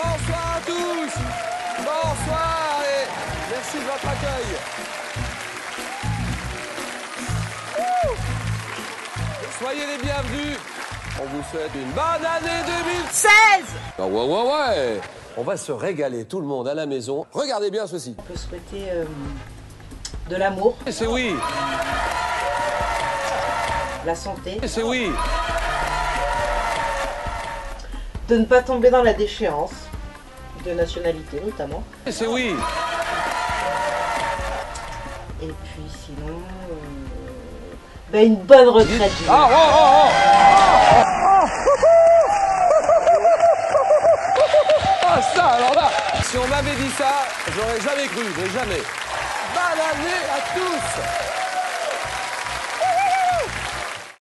Bonsoir à tous. Bonsoir et merci de votre accueil. Soyez les bienvenus. On vous souhaite une bonne année 2016. Ah ouais, ouais, ouais. On va se régaler tout le monde à la maison. Regardez bien ceci. On peut souhaiter euh, de l'amour. C'est oui. La santé. C'est oui. De ne pas tomber dans la déchéance de nationalité notamment. Et c'est oui. Et puis sinon, euh, ben, une bonne retraite. Ah, oh, oh, oh. Ah, ça, alors là, si on m'avait dit ça, j'aurais jamais cru, mais jamais. Bonne année à tous